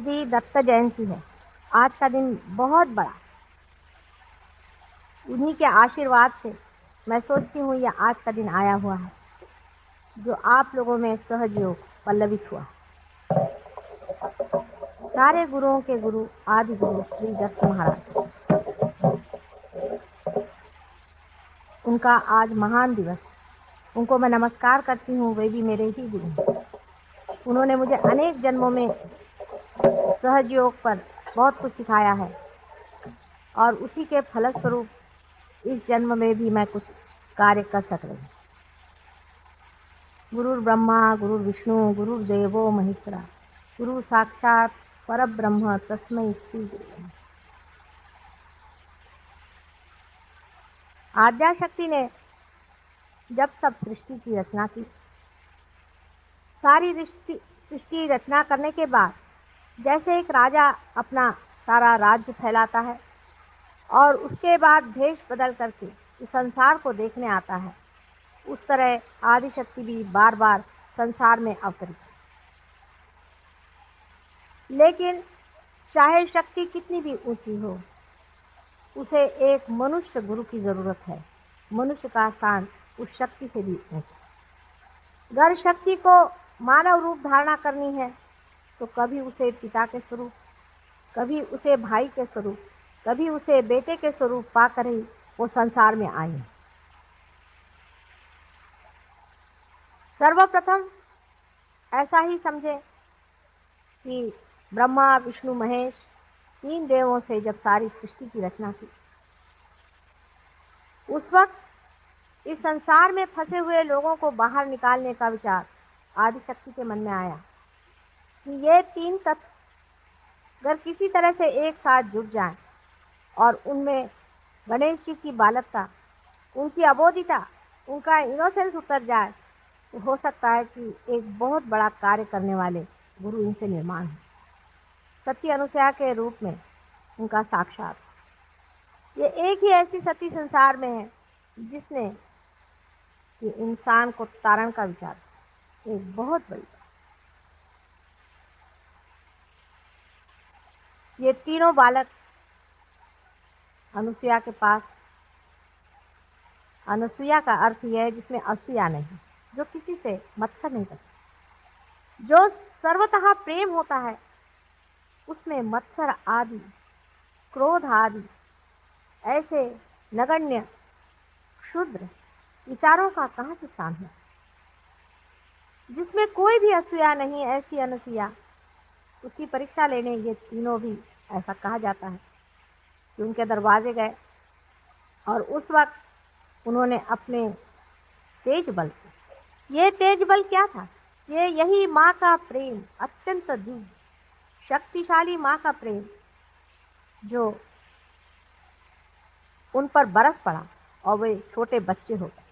श्री दत्त जयंती है। आज का दिन बहुत बड़ा। उन्हीं के आशीर्वाद से मैं सोचती हूँ यह आज का दिन आया हुआ है, जो आप लोगों में सहयोग पल्लवित हुआ। सारे गुरुओं के गुरु, आदि गुरु श्री दत्त महाराज। उनका आज महान दिवस। उनको मैं नमस्कार करती हूँ, वे भी मेरे ही गुरु उन्होंने मुझे अनेक जन्मों में सहयोग पर बहुत कुछ सिखाया है। और उसी के फलस्वरूप इस जन्म में भी मैं कुछ कार्य कर सक रही गुरु ब्रह्मा गुरु विष्णु गुरु देवो महेश्वरा, गुरु साक्षात पर ब्रह्म तस्मय श्री आद्या ने जब सब सृष्टि की रचना की, सारी सृष्टि रचना करने के बाद जैसे एक राजा अपना सारा राज्य फैलाता है और उसके बाद भेष बदल करके इस संसार को देखने आता है, उस तरह आदिशक्ति भी बार बार संसार में अवतरित लेकिन चाहे शक्ति कितनी भी ऊँची हो, उसे एक मनुष्य गुरु की ज़रूरत है। मनुष्य का स्थान उस शक्ति से भी ऊँचा अगर शक्ति को मानव रूप धारणा करनी है तो कभी उसे पिता के स्वरूप, कभी उसे भाई के स्वरूप, कभी उसे बेटे के स्वरूप पाकर ही वो संसार में आए। सर्वप्रथम ऐसा ही समझे कि ब्रह्मा, विष्णु, महेश तीन देवों से जब सारी सृष्टि की रचना की। उस वक्त इस संसार में फंसे हुए लोगों को बाहर निकालने का विचार आदिशक्ति के मन में आया। ये तीन तत्व अगर किसी तरह से एक साथ जुट जाएँ और उनमें गणेश जी की बालकता, उनकी अबोधिता, उनका इनोसेंस उतर जाए तो हो सकता है कि एक बहुत बड़ा कार्य करने वाले गुरु इनसे निर्माण हो। सत्य अनुसया के रूप में उनका साक्षात। ये एक ही ऐसी सती संसार में है जिसने कि इंसान को तारण का विचार एक बहुत बड़ी ये तीनों बालक अनुसुया के पास अनुसुया का अर्थ यह है जिसमें असूया नहीं, जो किसी से मत्सर नहीं करता। जो सर्वतः प्रेम होता है, उसमें मत्सर आदि, क्रोध आदि, ऐसे नगण्य, क्षुद्र विचारों का कहाँ से स्थान है? जिसमें कोई भी असूया नहीं, ऐसी अनुसुया उसकी परीक्षा लेने ये तीनों भी ऐसा कहा जाता है कि उनके दरवाजे गए और उस वक्त उन्होंने अपने तेज बल ये तेज बल क्या था? ये यही माँ का प्रेम, अत्यंत दिव्य शक्तिशाली माँ का प्रेम जो उन पर बरस पड़ा और वे छोटे बच्चे हो गए।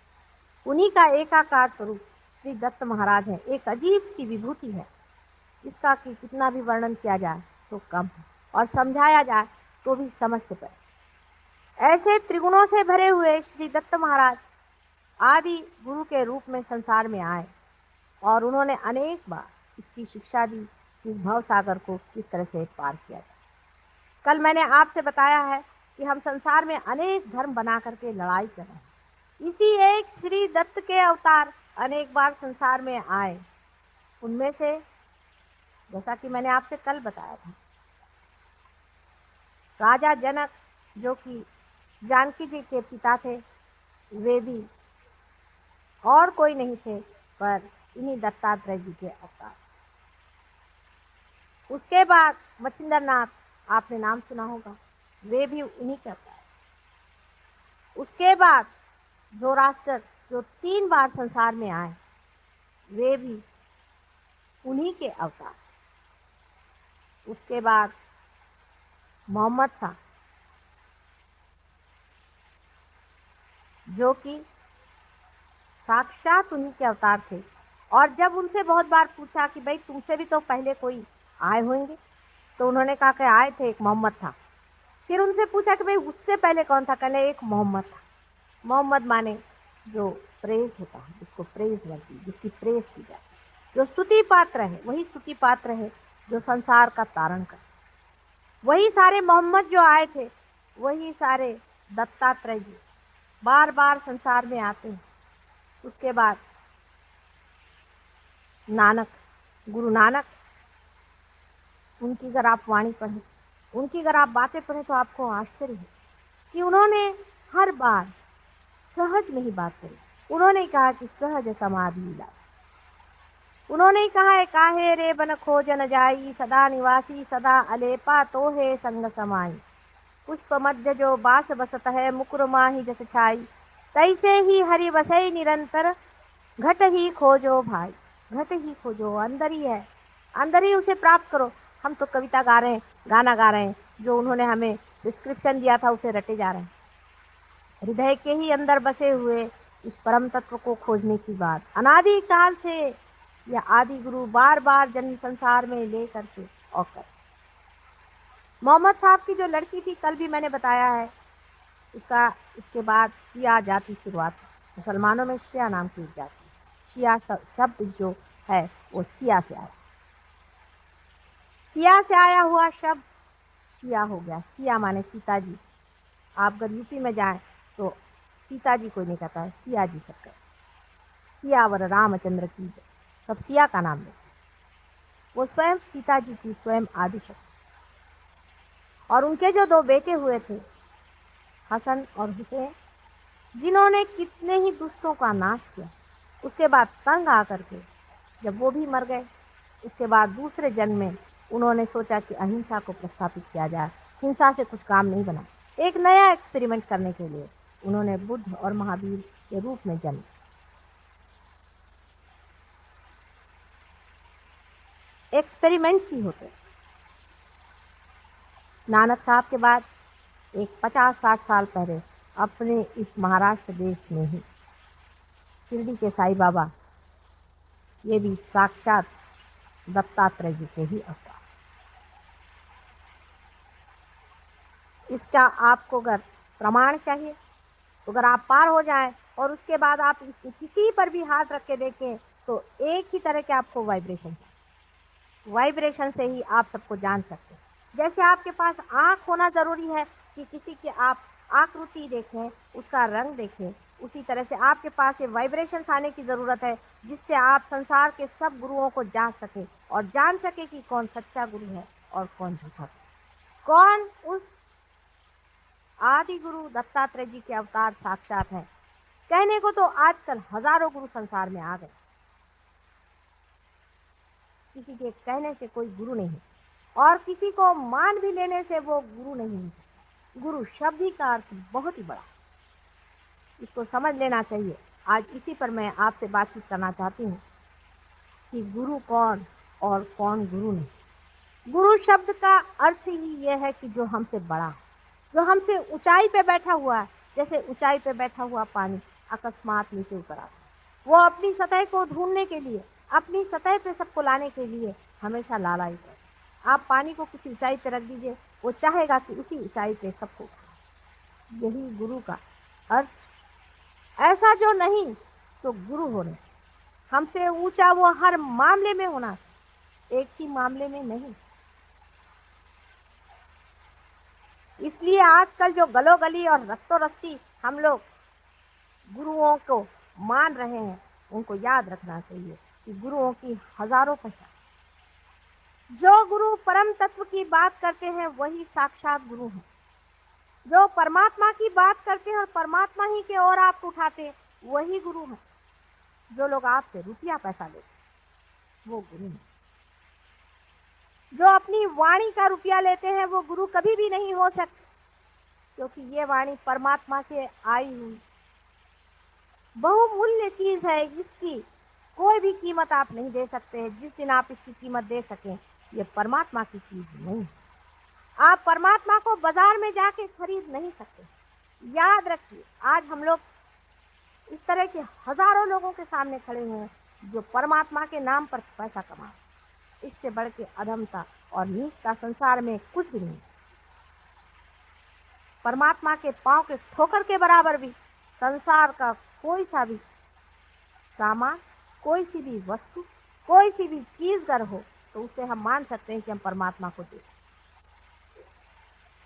उन्हीं का एकाकार स्वरूप श्री दत्त महाराज है। एक अजीब सी विभूति है। इसका कि कितना भी वर्णन किया जाए तो कम है। और समझाया जाए तो भी समझते पड़े ऐसे त्रिगुणों से भरे हुए श्री दत्त महाराज आदि गुरु के रूप में संसार में आए और उन्होंने अनेक बार इसकी शिक्षा दी कि भव सागर को किस तरह से पार किया जाए। कल मैंने आपसे बताया है कि हम संसार में अनेक धर्म बना करके लड़ाई कर रहे हैं। इसी एक श्री दत्त के अवतार अनेक बार संसार में आए। उनमें से, जैसा कि मैंने आपसे कल बताया था राजा जनक, जो कि जानकी जी के पिता थे, वे भी और कोई नहीं थे, पर इन्हीं दत्तात्रेय जी के अवतार। उसके बाद मचिंदर नाथ आपने नाम सुना होगा, वे भी उन्हीं के अवतार उसके बाद जो राष्ट्र जो तीन बार संसार में आए, वे भी उन्हीं के अवतार उसके बाद मोहम्मद था जो कि साक्षात उन्हीं के अवतार थे। और जब उनसे बहुत बार पूछा कि भाई, तुमसे भी तो पहले कोई आए होंगे? तो उन्होंने कहा कि आए थे एक मोहम्मद था फिर उनसे पूछा कि भाई, उससे पहले कौन था? कहले एक मोहम्मद था। मोहम्मद माने जो प्रेस होता है, जिसको प्रेस लगती जिसकी प्रेस की जाती जो स्तुति पात्र है, वही स्तुति पात्र है, जो संसार का तारण कर वही सारे मोहम्मद जो आए थे, वही सारे दत्तात्रेय जी बार बार संसार में आते हैं। उसके बाद नानक, गुरु नानक, उनकी अगर आप वाणी पढ़ें, उनकी अगर आप बातें पढ़ें तो आपको आश्चर्य है कि उन्होंने हर बार सहज में ही बात करी। उन्होंने कहा कि सहज समाधि लीला। उन्होंने कहा है, काहे रे बन खोजन जाई, सदा निवासी, सदा अलेपा तो है संग समाई। पुष्प मध्य जो बास बसत है, मुकुर माही जस छाई। तैसे ही हरि बसई निरंतर, घट ही खोजो भाई, घट ही खोजो, अंदर ही है। अंदर ही उसे प्राप्त करो। हम तो कविता गा रहे हैं, गाना गा रहे हैं, जो उन्होंने हमें डिस्क्रिप्शन दिया था, उसे रटे जा रहे हैं। हृदय के ही अंदर बसे हुए इस परम तत्व को खोजने की बात। अनादि काल से यह आदि गुरु बार बार जन्म संसार में ले करके और कर मोहम्मद साहब की जो लड़की थी, कल भी मैंने बताया है इसका इसके बाद शिया जाति शुरुआत मुसलमानों में शिया नाम की जाति शिया शब्द जो है, वो सिया से आया। सिया से आया हुआ शब्द सिया हो गया। सिया माने सीता जी आप अगर यूपी में जाएँ तो सीता जी कोई नहीं कहता है सिया जी सब कहते सियावर रामचंद्र की सब सिया का नाम ले। वो स्वयं सीता जी की स्वयं आदिशक्ति और उनके जो दो बेटे हुए थे, हसन और हुसैन, जिन्होंने कितने ही दुष्टों का नाश किया, उसके बाद तंग आकर के जब वो भी मर गए, उसके बाद दूसरे जन्म में उन्होंने सोचा कि अहिंसा को प्रस्थापित किया जाए। हिंसा से कुछ काम नहीं बना। एक नया एक्सपेरिमेंट करने के लिए उन्होंने बुद्ध और महावीर के रूप में जन्म एक्सपेरिमेंट ही होते नानक साहब के बाद एक पचास साठ साल पहले अपने इस महाराष्ट्र देश में ही शिरडी के साईं बाबा, ये भी साक्षात दत्तात्रेय जी के ही अवतार। इसका आपको अगर प्रमाण चाहिए तो अगर आप पार हो जाएँ और उसके बाद आप किसी पर भी हाथ रख के देखें तो एक ही तरह के आपको वाइब्रेशन वाइब्रेशन से ही आप सबको जान सकते हैं। जैसे आपके पास आँख होना ज़रूरी है कि किसी की आप आकृति देखें, उसका रंग देखें, उसी तरह से आपके पास ये वाइब्रेशन आने की ज़रूरत है, जिससे आप संसार के सब गुरुओं को जान सके और जान सके कि कौन सच्चा गुरु है और कौन झूठा। कौन उस आदि गुरु दत्तात्रेय जी के अवतार साक्षात है? कहने को तो आजकल हज़ारों गुरु संसार में आ गए। किसी के कहने से कोई गुरु नहीं और किसी को मान भी लेने से वो गुरु नहीं गुरु शब्द ही का अर्थ बहुत ही बड़ा इसको समझ लेना चाहिए। आज इसी पर मैं आपसे बातचीत करना चाहती हूँ कि गुरु कौन और कौन गुरु नहीं। गुरु शब्द का अर्थ ही यह है कि जो हमसे बड़ा जो हमसे ऊंचाई पे बैठा हुआ है, जैसे ऊंचाई पे बैठा हुआ पानी अकस्मात नीचे उतर आता वो अपनी सतह को ढूँढने के लिए अपनी सतह पे सबको लाने के लिए हमेशा लालायित है। आप पानी को किसी ऊंचाई पर रख दीजिए, वो चाहेगा कि उसी ऊंचाई पे सबको यही गुरु का अर्थ। ऐसा जो नहीं तो गुरु होने हमसे ऊँचा वो हर मामले में होना एक ही मामले में नहीं। इसलिए आजकल जो गलो गली और रस्तो रस्ती हम लोग गुरुओं को मान रहे हैं, उनको याद रखना चाहिए। गुरुओं की हज़ारों पहचान। जो गुरु परम तत्व की बात करते हैं, वही साक्षात गुरु हैं। जो परमात्मा की बात करते हैं और परमात्मा ही के ओर आप उठाते, वही गुरु है। जो लोग आपसे रुपया पैसा लेते वो गुरु है। जो अपनी वाणी का रुपया लेते हैं, वो गुरु कभी भी नहीं हो सकते। क्योंकि ये वाणी परमात्मा से आई हुई। बहुमूल्य चीज़ है इसकी। कोई भी कीमत आप नहीं दे सकते हैं। जिस दिन आप इसकी कीमत दे सकें, ये परमात्मा की चीज़ नहीं। आप परमात्मा को बाज़ार में जाके खरीद नहीं सकते। याद रखिए, आज हम लोग इस तरह के हज़ारों लोगों के सामने खड़े हैं, जो परमात्मा के नाम पर पैसा कमा इससे बढ़ के अधमता और नीचता संसार में कुछ भी नहीं। परमात्मा के पाँव के ठोकर के बराबर भी संसार का कोई सा भी सामान कोई सी भी वस्तु, कोई सी भी चीज़ अगर हो तो उससे हम मान सकते हैं कि हम परमात्मा को देख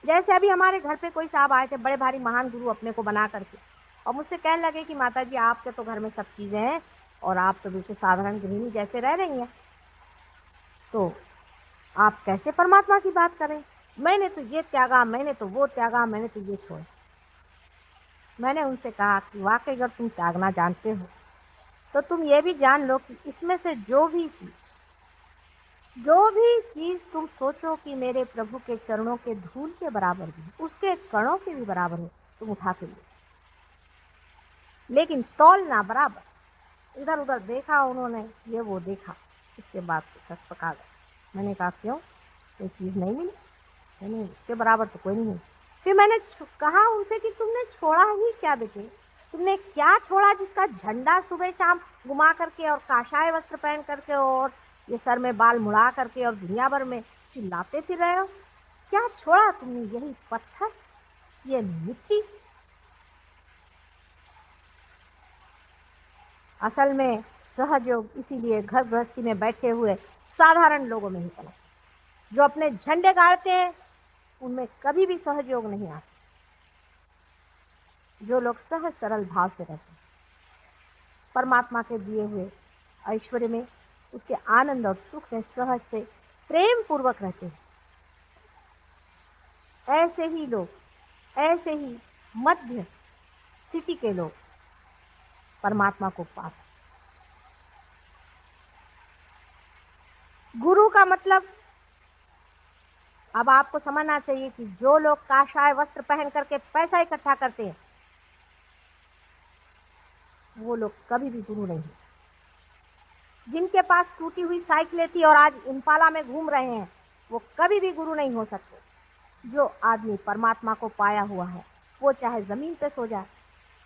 जैसे अभी हमारे घर पे कोई साहब आए थे, बड़े भारी महान गुरु अपने को बना करके, और मुझसे कहने लगे कि माता जी आपके तो घर में सब चीज़ें हैं, और आप तो बिल्कुल साधारण गृहिणी जैसे रह रही हैं। तो आप कैसे परमात्मा की बात करें? मैंने तो ये त्यागा, मैंने तो वो त्यागा, मैंने तो ये छोड़ा। मैंने उनसे कहा कि, वाकई अगर तुम त्यागना जानते हो तो तुम ये भी जान लो कि इसमें से जो भी चीज़, जो भी चीज़ तुम सोचो कि मेरे प्रभु के चरणों के धूल के बराबर भी, उसके कणों के भी बराबर हो, तुम उठा के लो। लेकिन तौलना बराबर। इधर उधर देखा उन्होंने, ये वो देखा। इसके बाद तो पका गया। मैंने कहा, क्यों? कोई चीज़ नहीं मिली? नहीं उसके बराबर तो कोई नहीं फिर मैंने कहा उनसे कि तुमने छोड़ा ही क्या बेटे? तुमने क्या छोड़ा जिसका झंडा सुबह शाम घुमा करके और काशाय वस्त्र पहन करके और ये सर में बाल मुड़ा करके और दुनिया भर में चिल्लाते फिर रहे हो? क्या छोड़ा तुमने यही पत्थर, ये मिट्टी? असल में सहयोग इसीलिए घर गृहस्थी में बैठे हुए साधारण लोगों में ही पड़ा जो अपने झंडे गाड़ते हैं, उनमें कभी भी सहयोग नहीं आता। जो लोग सहज सरल भाव से रहते हैं। परमात्मा के दिए हुए ऐश्वर्य में उसके आनंद और सुख से सहज से प्रेम पूर्वक रहते हैं। ऐसे ही लोग, ऐसे ही मध्य स्थिति के लोग परमात्मा को पाते गुरु का मतलब अब आपको समझना चाहिए कि जो लोग काशाय वस्त्र पहन करके पैसा इकट्ठा करते हैं वो लोग कभी भी गुरु नहीं जिनके पास टूटी हुई साइकिलें थी और आज इम्पाला में घूम रहे हैं, वो कभी भी गुरु नहीं हो सकते। जो आदमी परमात्मा को पाया हुआ है, वो चाहे ज़मीन पे सो जाए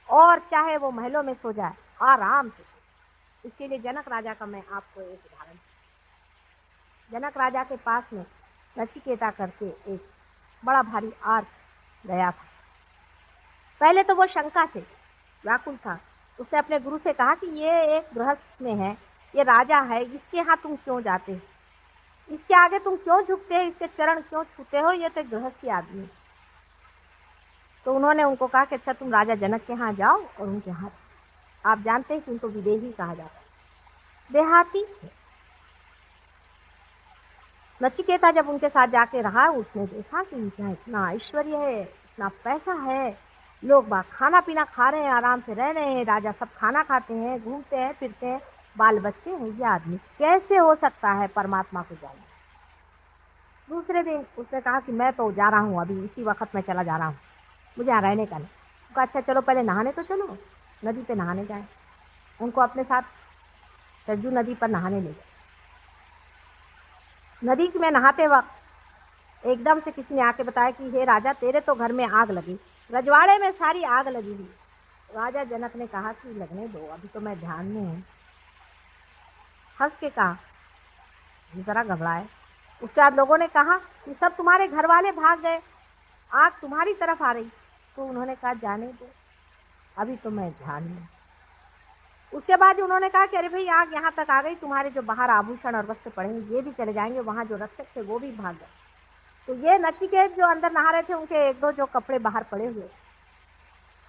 और चाहे वो महलों में सो जाए, आराम से इसके लिए जनक राजा का मैं आपको एक उदाहरण जनक राजा के पास में नचिकेता करके एक बड़ा भारी आर्थ गया था। पहले तो वो शंका से व्याकुल था उसने अपने गुरु से कहा कि ये एक गृहस्थ में है, ये राजा है, इसके यहाँ तुम क्यों जाते हो? इसके आगे तुम क्यों झुकते हो? इसके चरण क्यों छूते हो? ये तो एक गृहस्थी आदमी है। तो उन्होंने उनको कहा कि अच्छा तुम राजा जनक के यहाँ जाओ और उनके यहाँ आप जानते हैं कि उनको विदेही कहा जाता है। देहाती नचिकेता जब उनके साथ जाके रहा, उसने देखा कि इतना ऐश्वर्य है, इतना पैसा है लोग बाग खाना पीना खा रहे हैं, आराम से रह रहे हैं, राजा सब खाना खाते हैं, घूमते हैं, फिरते हैं। बाल बच्चे हैं ये आदमी। कैसे हो सकता है परमात्मा को जाना? दूसरे दिन उसने कहा कि मैं तो जा रहा हूँ अभी, इसी वक्त मैं चला जा रहा हूँ। मुझे यहाँ रहने का नहीं। उनका अच्छा चलो पहले नहाने तो चलो। नदी पे नहाने जाए। उनको अपने साथ सज्जू नदी पर नहाने ले गए नदी में नहाते वक्त एकदम से किसी ने आके बताया कि, हे राजा, तेरे तो घर में आग लगी। रजवाड़े में सारी आग लगी हुई। राजा जनक ने कहा कि लगने दो, अभी तो मैं ध्यान में हूँ। हंस के कहा जरा घबराए। उसके बाद लोगों ने कहा कि सब तुम्हारे घर वाले भाग गए। आग तुम्हारी तरफ़ आ रही तो उन्होंने कहा, जाने दो। अभी तो मैं ध्यान में उसके बाद उन्होंने कहा कि, अरे भाई, आग यहाँ तक आ गई। तुम्हारे जो बाहर आभूषण और वस्त्र पड़े ये भी चले जाएँगे। वहाँ जो रक्षक थे, वो भी भाग गए। तो ये नचिकेत जो अंदर नहा रहे थे, उनके एक दो जो कपड़े बाहर पड़े हुए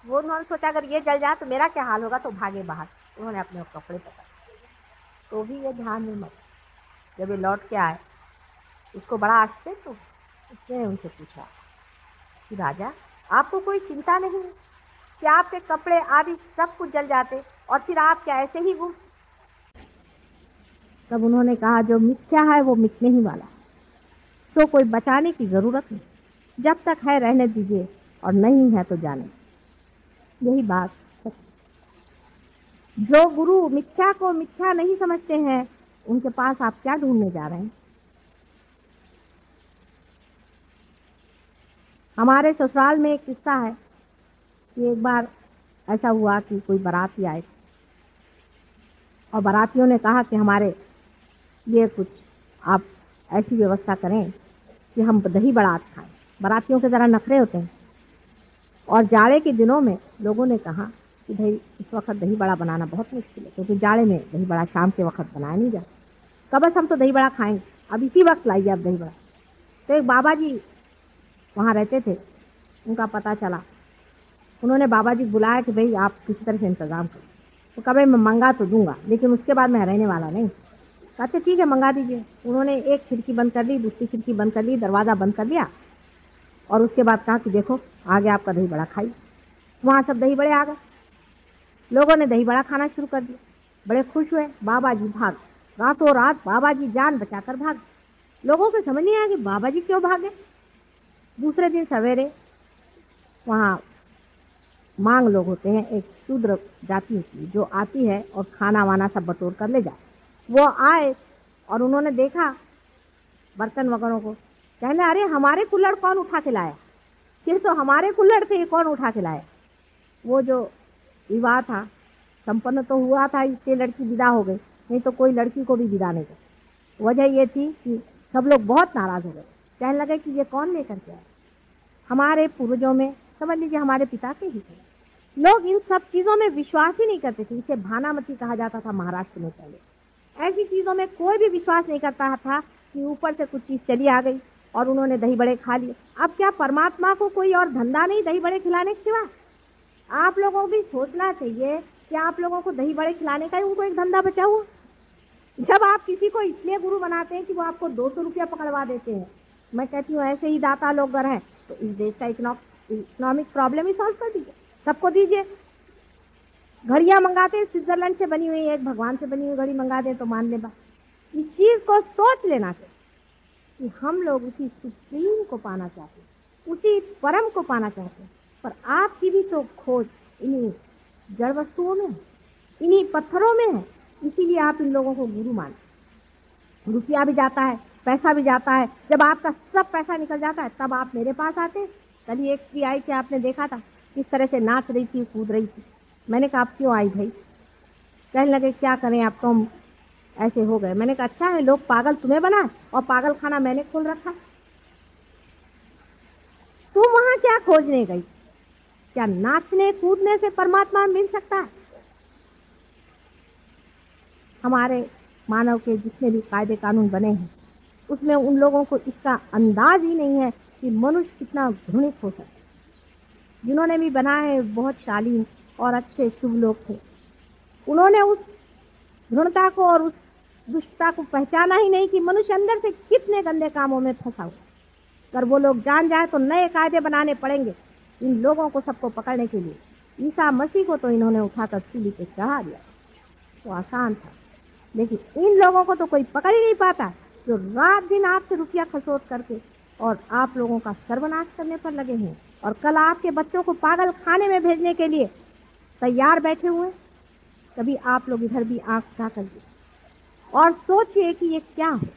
वो उन्होंने सोचा, अगर ये जल जाए तो मेरा क्या हाल होगा? तो भागे बाहर। उन्होंने अपने कपड़े पकड़ तो भी ये ध्यान में मत। जब ये लौट के आए, उसको बड़ा आश्चर्य तो उसने उनसे पूछा, कि राजा, आपको कोई चिंता नहीं कि आपके कपड़े आदि सब कुछ जल जाते और फिर आप क्या ऐसे ही घूम तब उन्होंने कहा, जो मिथ्या है, वो मिटने ही वाला तो कोई बचाने की ज़रूरत नहीं। जब तक है रहने दीजिए और नहीं है तो जाने। यही बात जो गुरु मिथ्या को मिथ्या नहीं समझते हैं, उनके पास आप क्या ढूँढने जा रहे हैं? हमारे ससुराल में एक किस्सा है कि एक बार ऐसा हुआ कि कोई बाराती आए और बारातियों ने कहा कि हमारे लिए कुछ आप ऐसी व्यवस्था करें कि हम दही बड़ात खाएँ। बारातियों के ज़रा नखरे होते हैं। और जाड़े के दिनों में लोगों ने कहा कि भाई, इस वक्त दही बड़ा बनाना बहुत मुश्किल है, क्योंकि जाड़े में दही बड़ा शाम के वक्त बनाया नहीं जाता। कब हम तो दही बड़ा खाएँगे? अब इसी वक्त लाइए आप दही बड़ा। तो एक बाबा जी वहाँ रहते थे। उनका पता चला। उन्होंने बाबा जी बुलाया कि भाई, आप किसी तरह से इंतज़ाम करो। तो कभी मैं मंगा तो दूँगा, लेकिन उसके बाद मैं रहने वाला नहीं अच्छा ठीक है, मंगा दीजिए। उन्होंने एक खिड़की बंद कर दी, दूसरी खिड़की बंद कर दी, दरवाज़ा बंद कर दिया। और उसके बाद कहा कि देखो, आगे आपका दही बड़ा खाई वहाँ सब दही बड़े आ गए। लोगों ने दही बड़ा खाना शुरू कर दिया। बड़े खुश हुए बाबा जी भाग रातों रात बाबा जी जान बचाकर भाग लोगों को समझ नहीं आया कि बाबा जी क्यों भागे। दूसरे दिन सवेरे वहाँ मांग लोग होते हैं एक शूद्र जाति होती है जो आती है और खाना वाना सब बटोर कर ले जाए वो आए और उन्होंने देखा बर्तन वगैरह को। कहने, अरे, हमारे कुल्लड़ कौन उठा के लाया फिर तो हमारे कुल्लड़ थे ये कौन उठा के लाया वो जो विवाह था, संपन्न तो हुआ था, इससे लड़की विदा हो गई, नहीं तो कोई लड़की को भी विदा नहीं कर वजह ये थी कि सब लोग बहुत नाराज़ हो गए। कहने लगे कि ये कौन लेकर के आए? हमारे पूर्वजों में, समझ लीजिए, हमारे पिता के ही थे। लोग इन सब चीज़ों में विश्वास ही नहीं करते थे। इसे भानामती कहा जाता था महाराष्ट्र में पहले। ऐसी चीज़ों में कोई भी विश्वास नहीं करता था कि ऊपर से कुछ चीज़ चली आ गई और उन्होंने दही बड़े खा लिए। अब क्या परमात्मा को कोई और धंधा नहीं दही बड़े खिलाने के सिवा? आप लोगों को भी सोचना चाहिए कि आप लोगों को दही बड़े खिलाने का ही उनको एक धंधा बचा हुआ। जब आप किसी को इसलिए गुरु बनाते हैं कि वो आपको दो सौ रुपया पकड़वा देते हैं। मैं कहती हूँ, ऐसे ही दाता लोग अगर हैं। तो इस देश का इकोनॉमिक प्रॉब्लम ही सॉल्व कर दीजिए। सबको दीजिए। घड़ियाँ मंगाते हैं, स्विट्जरलैंड से बनी हुई, एक भगवान से बनी हुई घड़ी मंगा दे तो मान ले इस चीज़ को सोच लेना चाहिए कि हम लोग उसी सुप्रीम को पाना चाहते हैं, उसी परम को पाना चाहते हैं। पर आपकी भी तो खोज इन्हीं जड़ वस्तुओं में है, इन्हीं पत्थरों में है, इसीलिए आप इन लोगों को गुरु मानते रुपया भी जाता है, पैसा भी जाता है, जब आपका सब पैसा निकल जाता है, तब आप मेरे पास आते हैं। कल एक स्त्री आई थी आपने देखा था, किस तरह से नाच रही थी, कूद रही थी। मैंने कहा, आप क्यों आई भाई? कहने लगे, क्या करें, आप तो ऐसे हो गए। मैंने कहा अच्छा है, लोग पागल तुम्हें बना और पागल खाना मैंने खोल रखा तुम वहाँ क्या खोजने गई? क्या नाचने, कूदने से परमात्मा मिल सकता है? हमारे मानव के जितने भी कायदे कानून बने हैं, उसमें उन लोगों को इसका अंदाज ही नहीं है कि मनुष्य कितना घृणित हो सकता जिन्होंने भी बनाए बहुत शालीन और अच्छे शुभ लोग थे। उन्होंने उस घृणता को और उस दुष्टता को पहचाना ही नहीं कि मनुष्य अंदर से कितने गंदे कामों में फंसा हुआ अगर वो लोग जान जाए तो नए कायदे बनाने पड़ेंगे इन लोगों को सबको पकड़ने के लिए। ईसा मसीह को तो इन्होंने उठाकर सूली पे चढ़ा दिया। तो आसान था। लेकिन इन लोगों को तो कोई पकड़ ही नहीं पाता जो रात दिन आपसे रुपया खसोट करके और आप लोगों का सर्वनाश करने पर लगे हैं। और कल आपके बच्चों को पागल खाने में भेजने के लिए तैयार बैठे हुए कभी आप लोग इधर भी आँख उठा कर और सोचिए कि ये क्या है।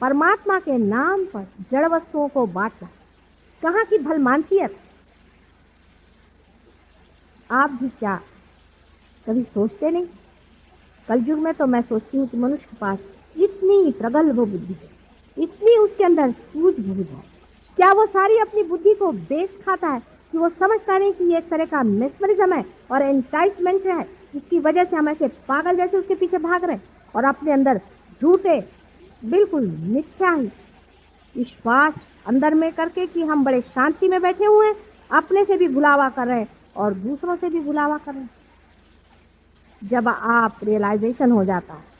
परमात्मा के नाम पर जड़ वस्तुओं को बांटना कहाँ की भलमानसियत आप भी क्या कभी सोचते नहीं? कलयुग में तो मैं सोचती हूँ कि मनुष्य के पास इतनी प्रगल्भ बुद्धि है, इतनी उसके अंदर सूझबूझ है। क्या वो सारी अपनी बुद्धि को बेच खाता है? कि वो समझता नहीं कि ये एक तरह का मेस्मरिज्म है और एंटाइटमेंट है। इसकी वजह से हम ऐसे पागल जैसे उसके पीछे भाग रहे और अपने अंदर झूठे, बिल्कुल मिथ्या ही विश्वास अंदर में करके कि हम बड़े शांति में बैठे हुए हैं, अपने से भी बुलावा कर रहे हैं और दूसरों से भी बुलावा कर रहे हैं। जब आप रियलाइजेशन हो जाता है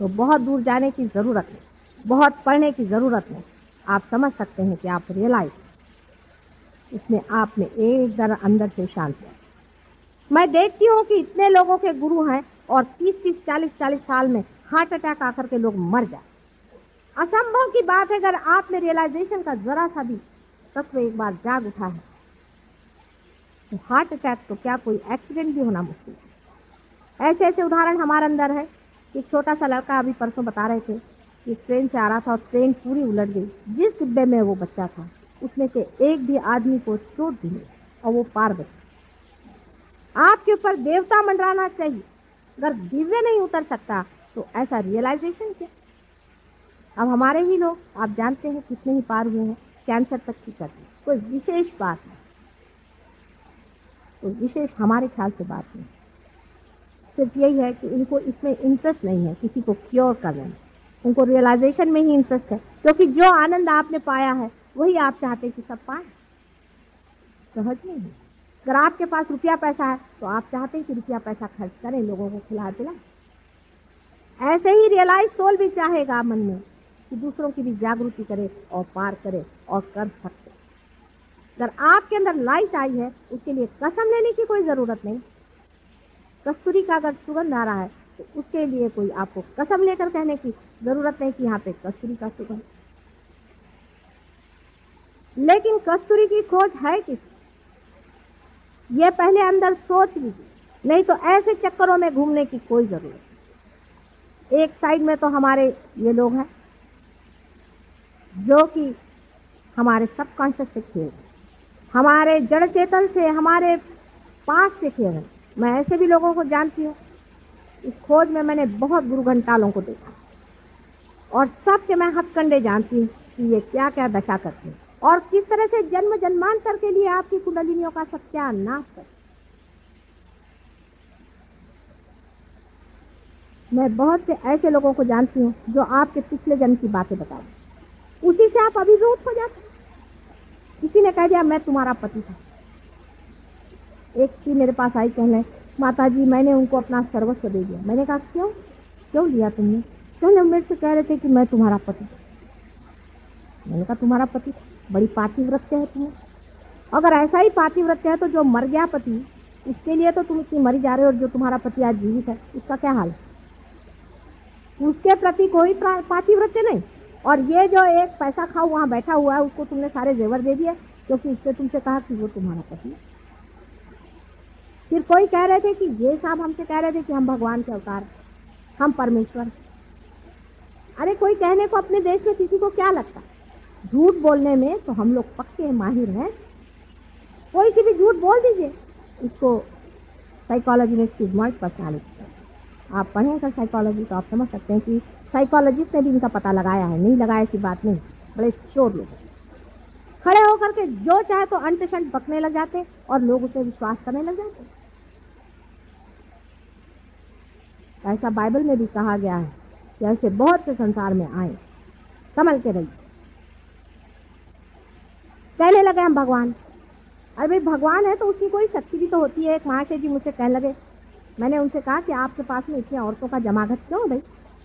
तो बहुत दूर जाने की ज़रूरत नहीं, बहुत पढ़ने की ज़रूरत नहीं। आप समझ सकते हैं कि आप रियलाइज़ इसमें आप में एक दर अंदर से शांति मैं देखती हूँ कि इतने लोगों के गुरु हैं और 30-30, 40-40 साल में हार्ट अटैक आकर के लोग मर जाए असंभव की बात है अगर आप में रियलाइजेशन का जरा सा भी तत्व एक बार जाग उठा है तो हार्ट अटैक तो क्या कोई एक्सीडेंट भी होना मुश्किल है। ऐसे ऐसे उदाहरण हमारे अंदर है कि छोटा सा लड़का अभी परसों बता रहे थे कि ट्रेन से आ रहा था और ट्रेन पूरी उलट गई। जिस डिब्बे में वो बच्चा था उसमें से एक भी आदमी को चोट दी और वो पार बचा आपके ऊपर देवता मंडराना चाहिए। अगर दिव्य नहीं उतर सकता तो ऐसा रियलाइजेशन क्या? अब हमारे ही लोग, आप जानते हैं कितने ही पार हुए हैं कैंसर तक की करते कोई विशेष बात नहीं। कोई विशेष हमारे ख्याल से बात नहीं। सिर्फ़ यही है कि इनको इसमें इंटरेस्ट नहीं है, किसी को क्योर करने में। उनको रियलाइजेशन में ही इंटरेस्ट है, क्योंकि जो आनंद आपने पाया है वही आप चाहते कि सब पाए? सहज नहीं है। अगर आपके पास रुपया पैसा है तो आप चाहते हैं कि रुपया पैसा खर्च करें, लोगों को खिला पिलाए। ऐसे ही रियलाइज़ सोल भी चाहेगा मन में कि दूसरों की भी जागृति करे और पार करे और कर सकते। अगर आपके अंदर लाइट आई है, उसके लिए कसम लेने की कोई ज़रूरत नहीं। कस्तूरी का अगर सुगंध आ रहा है तो उसके लिए कोई आपको कसम लेकर कहने की ज़रूरत नहीं कि यहाँ पे कस्तूरी का सुगंध। लेकिन कस्तूरी की खोज है किस? ये पहले अंदर सोच लीजिए। नहीं तो ऐसे चक्करों में घूमने की कोई ज़रूरत एक साइड में तो हमारे ये लोग हैं, जो कि हमारे सबकॉन्शियस से खेल हमारे जड़ चेतन से, हमारे पास से खेल रहे मैं ऐसे भी लोगों को जानती हूँ। इस खोज में मैंने बहुत गुरु घंटालों को देखा। और सबके मैं हथकंडे जानती हूँ कि ये क्या क्या दशा करते हैं। और किस तरह से जन्म जन्मांतर के लिए आपकी कुंडलिनियों का सत्यानाश कर? मैं बहुत से ऐसे लोगों को जानती हूँ जो आपके पिछले जन्म की बातें बता उसी से आप अभी अभिभूत हो जाते किसी ने कह दिया, मैं तुम्हारा पति था। एक थी मेरे पास आई कहने माता जी मैंने उनको अपना सर्वस्व दे दिया। मैंने कहा, क्यों? क्यों लिया तुमने? कहने मेरे से कह रहे थे कि मैं तुम्हारा पति मैंने कहा, तुम्हारा पति बड़ी पातिव्रत्य है तुम्हें। अगर ऐसा ही पातिव्रत्य है तो जो मर गया पति उसके लिए तो तुम इतनी मरी जा रहे हो और जो तुम्हारा पति आज जीवित है उसका क्या हाल उसके प्रति कोई पातिव्रत्य नहीं। और ये जो एक पैसा खाओ, वहाँ बैठा हुआ है, उसको तुमने सारे जेवर दे दिए, क्योंकि उससे तुमसे कहा कि वो तुम्हारा पति फिर कोई कह रहे थे कि ये साहब हमसे कह रहे थे कि हम भगवान के अवतार हम परमेश्वर अरे कोई कहने को अपने देश में किसी को क्या लगता? झूठ बोलने में तो हम लोग पक्के माहिर हैं। कोई सी भी झूठ बोल दीजिए। इसको साइकोलॉजी में स्टिग्माइड पर्सनालिटी आप पढ़ेंगे साइकोलॉजी तो आप समझ सकते हैं कि साइकोलॉजिस्ट ने भी इनका पता लगाया है। नहीं लगाया ऐसी बात नहीं। बड़े शोर लोग खड़े होकर के जो चाहे तो अंत शंट बकने लग जाते और लोग उसे विश्वास करने लग जाते ऐसा बाइबल में भी कहा गया है कि ऐसे बहुत से संसार में आए कमल के रही कहने लगे हम भगवान। अरे भाई, भगवान है तो उसकी कोई शक्ति भी तो होती है। एक महाशय जी मुझसे कहने लगे, मैंने उनसे कहा कि आपके पास में इतनी औरतों का जमाघट क्यों भाई?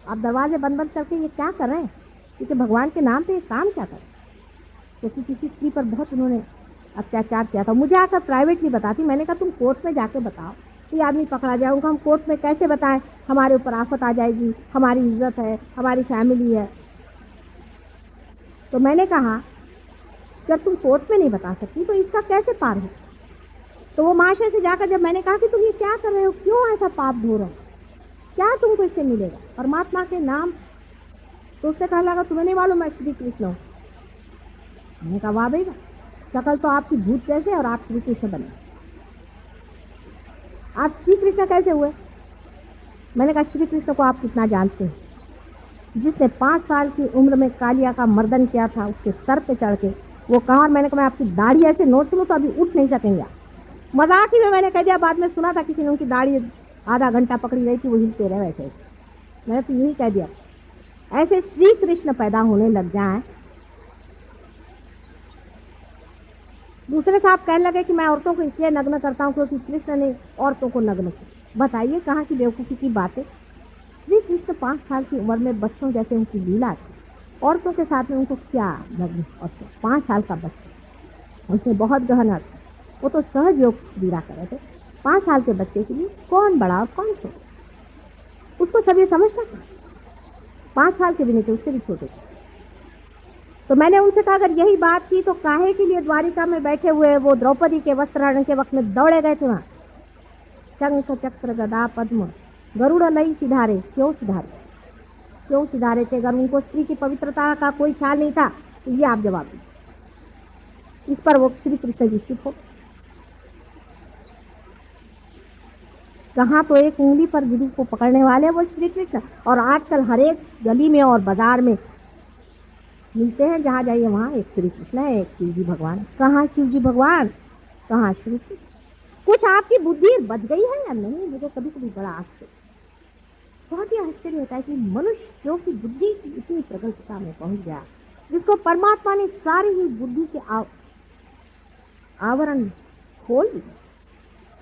आप दरवाजे बंद बंद करके ये क्या कर रहे हैं? क्योंकि भगवान के नाम पे ये काम क्या करें क्योंकि किसी स्त्री पर बहुत उन्होंने अत्याचार किया था। मुझे आकर प्राइवेटली बताती, मैंने कहा, तुम कोर्ट में जाके बताओ। कि आदमी पकड़ा जाए उनको हम कोर्ट में कैसे बताएँ? हमारे ऊपर आफत आ जाएगी। हमारी इज़्ज़त है। हमारी फैमिली है। तो मैंने कहा जब तुम कोर्ट में नहीं बता सकती तो इसका कैसे पार हो? तो वो महाशय से जाकर जब मैंने कहा कि तुम ये क्या कर रहे हो, क्यों ऐसा पाप धो रहे हो? क्या तुमको इससे मिलेगा? परमात्मा के नाम तो उससे कहा लगा, तुम्हें नहीं मालूम मैं श्री कृष्ण हूँ। मैंने कहा, वाह भाई शकल तो आपकी भूत जैसे और आप श्री कृष्ण बने आप श्री कृष्ण कैसे हुए? मैंने कहा, श्री कृष्ण को आप कितना जानते हैं? जिसने पाँच साल की उम्र में कालिया का मर्दन किया था, उसके सर पे चढ़ के वो कहा मैंने कहा, मैं आपकी दाढ़ी ऐसे नोट सुनूँ तो अभी उठ नहीं सकेंगे मज़ाक ही में मैंने कह दिया, बाद में सुना था किसी ने उनकी दाढ़ी आधा घंटा पकड़ी रही थी, वो हिलते रहे वैसे मैंने तो यही कह दिया। ऐसे श्री कृष्ण पैदा होने लग जाए। दूसरे साहब कहने लगे कि मैं औरतों को इसलिए नग्न करता हूँ क्योंकि कृष्ण ने औरतों को नग्न किया। बताइए, कहाँ की बेवकूफ़ी की बातें? श्री कृष्ण पाँच साल की उम्र में बच्चों जैसे उनकी लीला थी। औरतों के साथ में उनको क्या लगी और पाँच साल का बच्चा उनसे बहुत गहन अर्थ वो तो सहज योग कर रहे थे। पाँच साल के बच्चे के लिए कौन बड़ा और कौन छोटा? उसको सब ये समझता था पाँच साल के भी नहीं थे उससे भी छोटे थे। तो मैंने उनसे कहा, अगर यही बात की तो काहे के लिए द्वारिका में बैठे हुए वो द्रौपदी के वस्त्रहरण के वक्त में दौड़े गए थे वहाँ? शंख चक्र गदा पद्म, गरुड़ लई सिधारे, क्यों सिधारे? क्यों सुधारे थे? अगर उनको स्त्री की पवित्रता का कोई ख्याल नहीं था तो ये आप जवाब दें इस पर वो श्री कृष्ण जी चुप हो कहाँ तो एक उंगली पर गुरु को पकड़ने वाले वो श्री कृष्ण? और आजकल हर एक गली में और बाज़ार में मिलते हैं। जहाँ जाइए, वहाँ एक श्री कृष्ण है, एक शिव जी भगवान। कहाँ शिव जी भगवान? कहाँ श्री कृष्ण? कुछ आपकी बुद्धि बच गई है या नहीं? मुझे कभी कभी बड़ा आश्चर्य। बहुत ही आश्चर्य होता है कि मनुष्य जो कि बुद्धि की इतनी प्रगल्भता में पहुँच गया जिसको परमात्मा ने सारी ही बुद्धि के आव, आवरण खोल दिए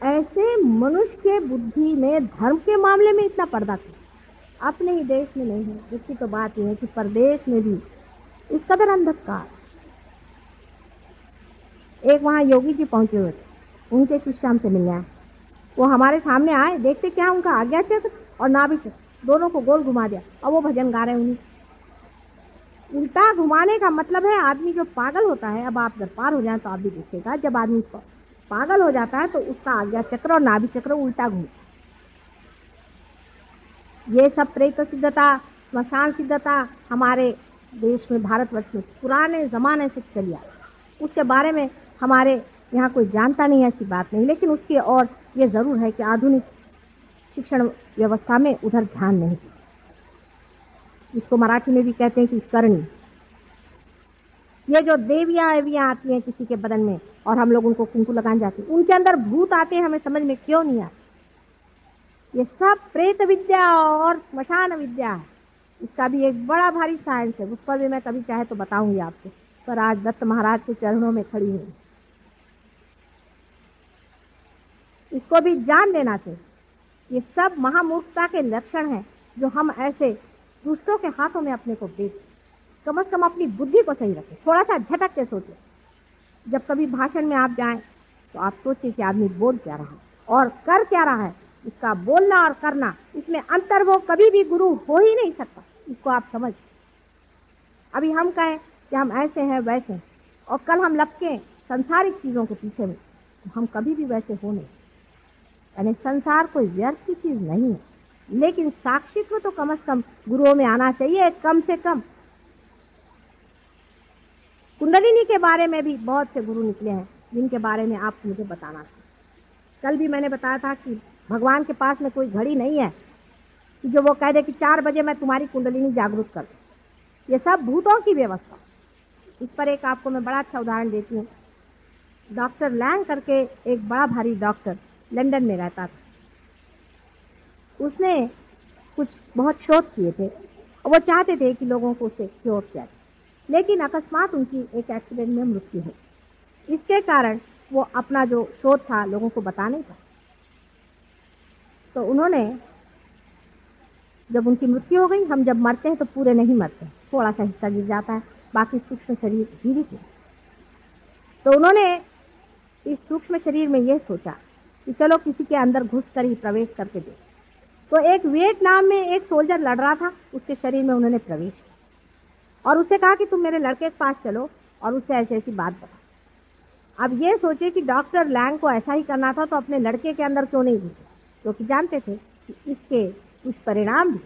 ऐसे मनुष्य के बुद्धि में धर्म के मामले में इतना पर्दा था। अपने ही देश में नहीं है इसकी तो बात यह है कि परदेश में भी इस कदर अंधकार। एक वहाँ योगी जी पहुँचे हुए थे। उनके शिष्याम से मिलने वो हमारे सामने आए देखते क्या उनका आज्ञा चक्र और नाभि चक्र दोनों को गोल घुमा दिया। और वो भजन गा रहे उन्हीं उल्टा घुमाने का मतलब है, आदमी जो पागल होता है, अब आप अगर पार हो जाए तो आप भी देखेगा जब आदमी पागल हो जाता है तो उसका आज्ञा चक्र और नाभि चक्र उल्टा घूम। ये सब प्रेत सिद्धता, स्मशान सिद्धता हमारे देश में, भारतवर्ष में पुराने ज़माने से चली उसके बारे में हमारे यहाँ कोई जानता नहीं है, ऐसी बात नहीं, लेकिन उसकी और ये ज़रूर है कि आधुनिक शिक्षण व्यवस्था में उधर ध्यान नहीं। इसको मराठी में भी कहते हैं कि करणी। ये जो देवियाँ एवियाँ आती हैं किसी के बदन में और हम लोग उनको कुंकू लगाने जाते हैं, उनके अंदर भूत आते हैं, हमें समझ में क्यों नहीं आते? ये सब प्रेत विद्या और स्मशान विद्या है। इसका भी एक बड़ा भारी साइंस है। उस पर भी मैं कभी चाहे तो बताऊँगी आपको। पर आज दत्त महाराज के चरणों में खड़ी हूँ इसको भी जान लेना चाहिए। ये सब महामूर्खता के लक्षण हैं, जो हम ऐसे दूसरों के हाथों में अपने को बेच कम अज कम अपनी बुद्धि को सही रखें थोड़ा सा झटक के सोचें। जब कभी भाषण में आप जाएँ तो आप सोचिए कि आदमी बोल क्या रहा है और कर क्या रहा है। इसका बोलना और करना, इसमें अंतर वो कभी भी गुरु हो ही नहीं सकता। इसको आप समझ अभी हम कहें कि हम ऐसे हैं, वैसे हैं, और कल हम लपके संसारिक चीज़ों के पीछे में तो हम कभी भी वैसे हो नहीं यानी संसार कोई व्यर्थ की चीज़ नहीं। है लेकिन साक्षित्व तो कम से कम गुरुओं में आना चाहिए, कम से कम। कुंडलिनी के बारे में भी बहुत से गुरु निकले हैं, जिनके बारे में आप मुझे बताना था कल भी मैंने बताया था कि भगवान के पास में कोई घड़ी नहीं है, कि जो वो कह दे कि चार बजे मैं तुम्हारी कुंडलिनी जागरूक कर ये सब भूतों की व्यवस्था। इस पर एक आपको मैं बड़ा अच्छा उदाहरण देती हूँ। डॉक्टर लैंग करके एक बड़ा भारी डॉक्टर लंदन में रहता था। उसने कुछ बहुत शोध किए थे और वो चाहते थे कि लोगों को उसे क्योर किया जाए लेकिन अकस्मात उनकी एक एक्सीडेंट में मृत्यु हो। इसके कारण वो अपना जो शोध था लोगों को बता नहीं पाए। तो उन्होंने, जब उनकी मृत्यु हो गई, हम जब मरते हैं तो पूरे नहीं मरते। थोड़ा सा हिस्सा गिर जाता है, बाकी सूक्ष्म शरीर जीवित है। तो उन्होंने इस सूक्ष्म शरीर में यह सोचा कि चलो किसी के अंदर घुस कर ही प्रवेश करके दे तो एक वियतनाम में एक सोल्जर लड़ रहा था, उसके शरीर में उन्होंने प्रवेश किया। और उससे कहा कि तुम मेरे लड़के के पास चलो और उससे ऐसी ऐसी बात बता। अब ये सोचे कि डॉक्टर लैंग को ऐसा ही करना था तो अपने लड़के के अंदर क्यों नहीं घुसे? क्योंकि जानते थे कि इसके कुछ परिणाम भी।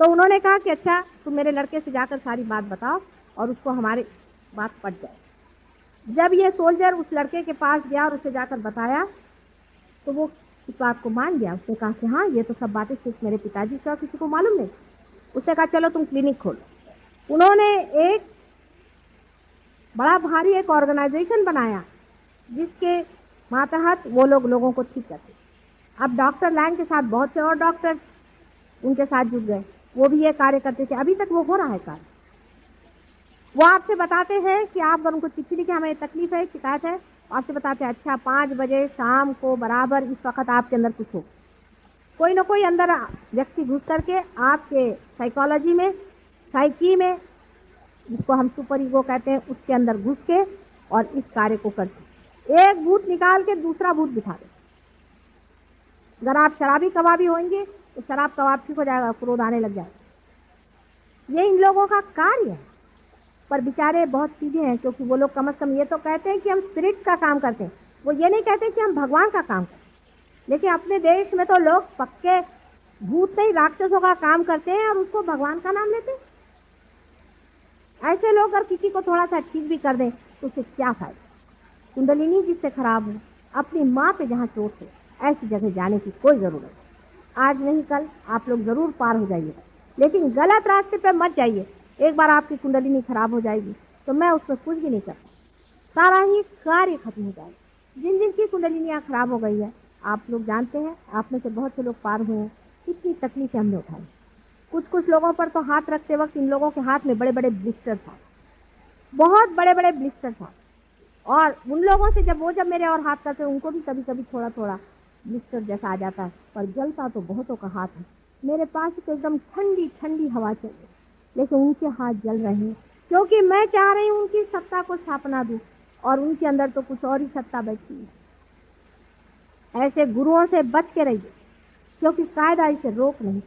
तो उन्होंने कहा कि अच्छा तुम मेरे लड़के से जाकर सारी बात बताओ और उसको हमारे बात पट जाए। जब ये सोल्जर उस लड़के के पास गया और उसे जाकर बताया तो वो इस बात को मान गया। उसने कहा कि हाँ ये तो सब बातें सिर्फ़ मेरे पिताजी और किसी को मालूम नहीं। उसने कहा, चलो तुम क्लिनिक खोलो। उन्होंने एक बड़ा भारी एक ऑर्गेनाइजेशन बनाया, जिसके मातहत वो लोग लोगों को ठीक करते। अब डॉक्टर लैंग के साथ बहुत से और डॉक्टर उनके साथ जुड़ गए। वो भी ये कार्य करते थे। अभी तक वो हो रहा है कार्य। वो आपसे बताते हैं कि आप अगर उनको चिट्ठी लिखे, हमें तकलीफ़ है, शिकायत है आपसे बताते हैं अच्छा पाँच बजे शाम को बराबर इस वक्त आपके अंदर कुछ हो। कोई ना कोई अंदर व्यक्ति घुस करके आपके साइकोलॉजी में साइकी में, जिसको हम सुपर ईगो कहते हैं, उसके अंदर घुस के और इस कार्य को करते एक भूत निकाल के दूसरा भूत बिठा दे। अगर आप शराबी कबाबी होंगे तो शराब कबाब ठीक हो जाएगा, क्रोध आने लग जाएगा। ये इन लोगों का कार्य है। पर बेचारे बहुत सीधे हैं, क्योंकि वो लोग कम अज कम ये तो कहते हैं कि हम स्पिरिट का काम करते हैं। वो ये नहीं कहते कि हम भगवान का काम करते लेकिन अपने देश में तो लोग पक्के भूत नहीं, राक्षसों का काम करते हैं और उसको भगवान का नाम लेते हैं। ऐसे लोग अगर किसी को थोड़ा सा ठीक भी कर दें तो उससे क्या फ़ायदा? कुंडलिनी जिससे खराब हो। अपनी माँ पे जहाँ चोट है, ऐसी जगह जाने की कोई ज़रूरत आज नहीं, कल आप लोग ज़रूर पार हो जाइएगा। लेकिन गलत रास्ते पर मत जाइए। एक बार आपकी कुंडलिनी खराब हो जाएगी तो मैं उसमें कुछ भी नहीं करता। सारा ही कार्य खत्म हो जाएगा। जिन जिन की कुंडलिनियाँ खराब हो गई है, आप लोग जानते हैं, आप में से बहुत से लोग पार हुए हैं। कितनी तकलीफें हमने उठाई। कुछ कुछ लोगों पर तो हाथ रखते वक्त इन लोगों के हाथ में बड़े बड़े ब्लिस्टर था। बहुत बड़े बड़े ब्लिस्टर था। और उन लोगों से जब वो जब मेरे और हाथ करते, उनको भी कभी कभी थोड़ा थोड़ा ब्लिस्टर जैसा आ जाता है। पर जलता तो बहुतों का हाथ है। मेरे पास तो एकदम ठंडी ठंडी हवा चल रही लेकिन उनके हाथ जल रहे हैं। क्योंकि मैं चाह रही हूँ उनकी सत्ता को स्थापना दूँ और उनके अंदर तो कुछ और ही सत्ता बैठी है। ऐसे गुरुओं से बच के रहिए, क्योंकि कायदा इसे रोक नहीं।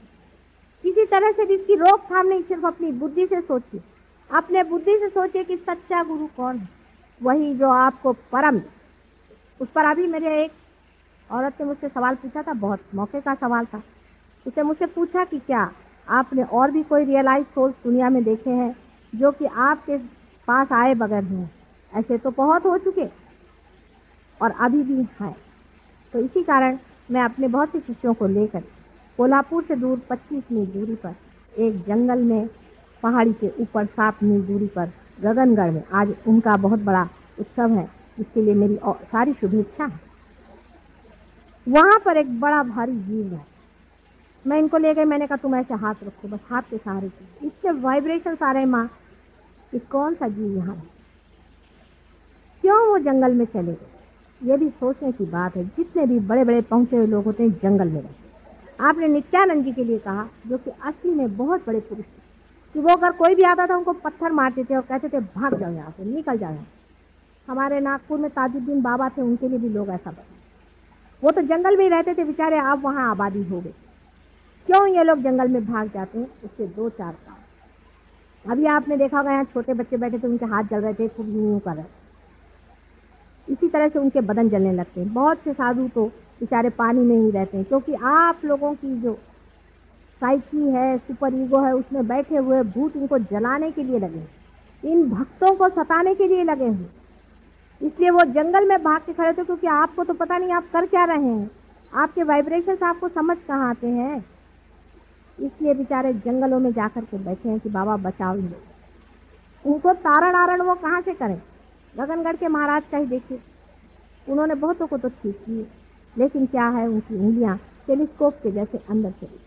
किसी तरह से भी इसकी रोकथाम नहीं, सिर्फ़ अपनी बुद्धि से सोचिए। अपने बुद्धि से सोचिए कि सच्चा गुरु कौन है। वही जो आपको परम उस पर अभी मेरे एक औरत ने मुझसे सवाल पूछा था, बहुत मौके का सवाल था। उसने मुझसे पूछा कि क्या आपने और भी कोई रियलाइज़ सोर्स दुनिया में देखे हैं जो कि आपके पास आए बगैर हैं। ऐसे तो बहुत हो चुके और अभी भी हैं। तो इसी कारण मैं अपने बहुत से शिष्यों को लेकर कोल्हापुर से दूर 25 मील दूरी पर एक जंगल में पहाड़ी के ऊपर सात मील दूरी पर गगनगढ़ में आज उनका बहुत बड़ा उत्सव है। इसके लिए मेरी सारी शुभेच्छा है। वहाँ पर एक बड़ा भारी जीव है। मैं इनको ले गई, मैंने कहा, तुम ऐसे हाथ रखो, बस हाथ के सहारे की इससे वाइब्रेशन आ रहे माँ, कि कौन सा जीव यहाँ क्यों वो जंगल में चले गए? ये भी सोचने की बात है, जितने भी बड़े बड़े पहुँचे हुए लोग होते हैं, जंगल में रहते आपने नित्यानंद जी के लिए कहा, जो कि असली में बहुत बड़े पुरुष थे, कि वो अगर कोई भी आता था, उनको पत्थर मारते थे और कहते थे, भाग जाओ यहाँ से, निकल जाओ हमारे नागपुर में ताजुद्दीन बाबा थे, उनके लिए भी लोग ऐसा बने। वो तो जंगल में ही रहते थे, बेचारे अब वहाँ आबादी हो गई क्यों ये लोग जंगल में भाग जाते हैं? उसके दो चार कारण अभी आपने देखा होगा यहाँ छोटे बच्चे बैठे थे, उनके हाथ जल रहे थे, खूब यूँ कर रहे इसी तरह से उनके बदन जलने लगते हैं। बहुत से साधु तो बेचारे पानी में ही रहते हैं। क्योंकि आप लोगों की जो साइकी है सुपर ईगो है, उसमें बैठे हुए भूत इनको जलाने के लिए लगे इन भक्तों को सताने के लिए लगे हैं। इसलिए वो जंगल में भाग के खड़े थे, क्योंकि आपको तो पता नहीं आप कर क्या रहे हैं। आपके वाइब्रेशन आपको समझ कहाँ आते हैं? इसलिए बेचारे जंगलों में जाकर के बैठे हैं कि बाबा बचाओ ही उनको तारण आरण वो कहाँ से करें? गगनगढ़ के महाराज का ही देखिए। उन्होंने बहुतों को तो ठीक किए, लेकिन क्या है उनकी उंगलियाँ टेलीस्कोप के जैसे अंदर चली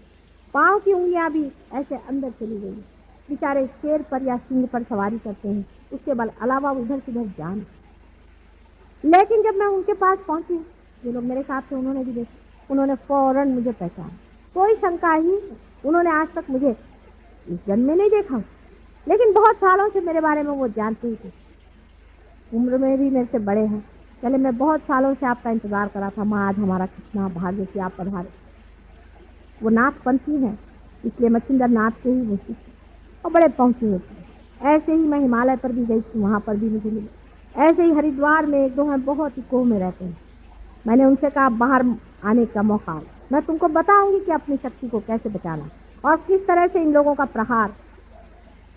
पाँव की उंगलियाँ भी ऐसे अंदर चली गई। बेचारे शेर पर या सिंह पर सवारी करते हैं, उसके बाद अलावा उधर से उधर जान। लेकिन जब मैं उनके पास पहुँची जो लोग मेरे साथ थे, उन्होंने भी देखा। उन्होंने फ़ौरन मुझे पहचाना। कोई शंका ही उन्होंने आज तक मुझे इस जन्म में नहीं देखा। लेकिन बहुत सालों से मेरे बारे में वो जानते ही थे। उम्र में भी मेरे से बड़े हैं। पहले मैं बहुत सालों से आपका इंतज़ार करा था, माँ, आज हमारा कितना भाग्य कि आप पधारे। वो नाथ पंथी है, इसलिए मच्छिंदर नाथ के ही वो और बड़े पहुँची होती है। ऐसे ही मैं हिमालय पर भी गई थी, वहाँ पर भी मुझे मिले। ऐसे ही हरिद्वार में एक दो हैं, बहुत ही कोह में रहते हैं। मैंने उनसे कहा बाहर आने का मौका मैं तुमको बताऊँगी कि अपनी शक्ति को कैसे बचाना और किस तरह से इन लोगों का प्रहार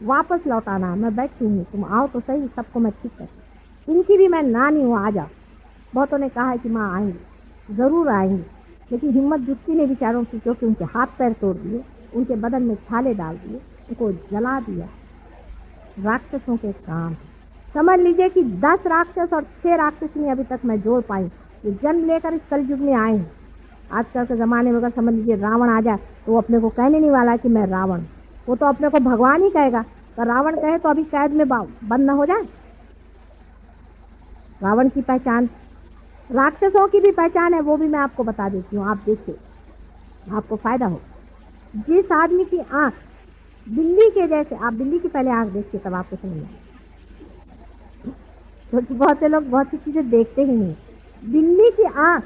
वापस लौटाना। मैं बैठती हूँ, तुम आओ तो सही, सबको मैं ठीक कर इनकी भी मैं नानी हूँ, आ जाओ। बहुतों ने कहा है कि माँ आएँगी, ज़रूर आएँगी। लेकिन हिम्मत जुटती ने विचारों की, क्योंकि उनके हाथ पैर तोड़ दिए, उनके बदन में छाले डाल दिए, उनको जला दिया। राक्षसों के काम। समझ लीजिए कि दस राक्षस और छह राक्षस नहीं अभी तक मैं जोड़ पाई जन्म लेकर इस कलयुग में आए हैं। आजकल के ज़माने में अगर समझ लीजिए रावण आ जाए तो वो अपने को कहने नहीं वाला कि मैं रावण। वो तो अपने को भगवान ही कहेगा। तो रावण कहे तो अभी कैद में बंद न हो जाए। रावण की पहचान, राक्षसों की भी पहचान है, वो भी मैं आपको बता देती हूँ। आप देखिए, आपको फ़ायदा हो। जिस आदमी की आँख बिल्ली के जैसे, आप बिल्ली की पहले आँख देखिए, तब आपको समझ आए क्योंकि बहुत से लोग बहुत सी चीज़ें देखते ही नहीं। बिल्ली की आँख